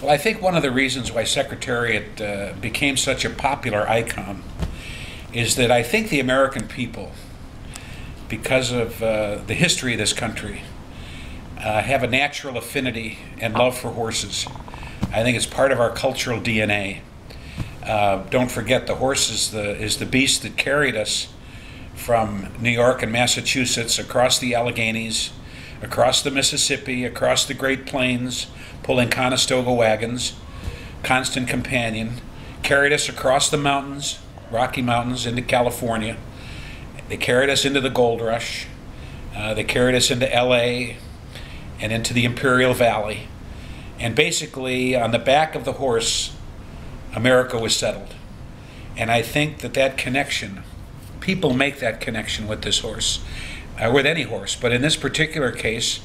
Well, I think one of the reasons why Secretariat uh, became such a popular icon is that I think the American people, because of uh, the history of this country, uh, have a natural affinity and love for horses. I think it's part of our cultural DNA. Uh, don't forget, the horse is the, is the beast that carried us from New York and Massachusetts across the Alleghenies, across the Mississippi, across the Great Plains, pulling Conestoga wagons, constant companion, carried us across the mountains, Rocky Mountains, into California. They carried us into the gold rush. Uh, they carried us into LA and into the Imperial Valley. And basically, on the back of the horse, America was settled. And I think that that connection, people make that connection with this horse, uh, with any horse, but in this particular case,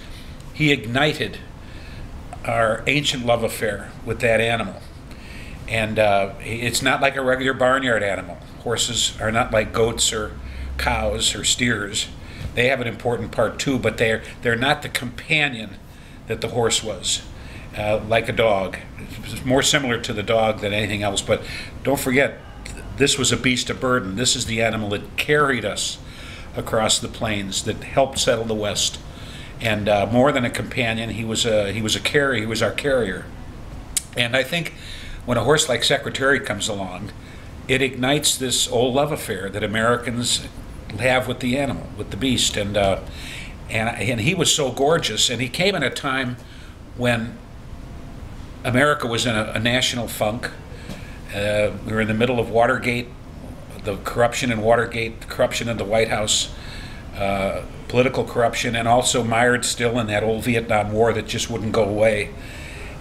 he ignited our ancient love affair with that animal. And uh, it's not like a regular barnyard animal. Horses are not like goats or cows or steers. They have an important part too, but they're they're not the companion that the horse was. Uh, like a dog, it's more similar to the dog than anything else. But don't forget, this was a beast of burden. This is the animal that carried us across the plains, that helped settle the West and uh, more than a companion, he was a he was a carrier. He was our carrier, and I think when a horse like Secretariat comes along, it ignites this old love affair that Americans have with the animal, with the beast, and uh, and and he was so gorgeous, and he came at a time when America was in a, a national funk. Uh, we were in the middle of Watergate, the corruption in Watergate, the corruption in the White House. Uh, political corruption, and also mired still in that old Vietnam War that just wouldn't go away.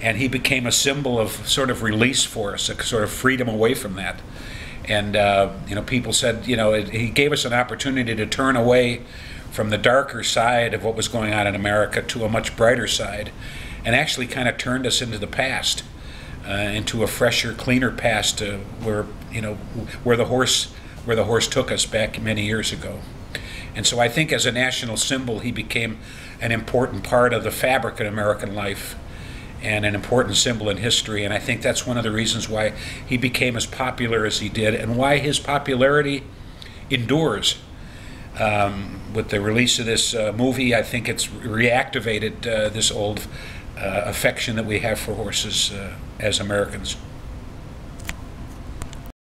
And he became a symbol of sort of release for us, a sort of freedom away from that. And uh, you know, people said, you know, it, he gave us an opportunity to turn away from the darker side of what was going on in America to a much brighter side, and actually kind of turned us into the past, uh, into a fresher, cleaner past, uh, where you know, where the horse, where the horse took us back many years ago. And so I think as a national symbol, he became an important part of the fabric of American life and an important symbol in history. And I think that's one of the reasons why he became as popular as he did and why his popularity endures. Um, with the release of this uh, movie, I think it's reactivated uh, this old uh, affection that we have for horses uh, as Americans.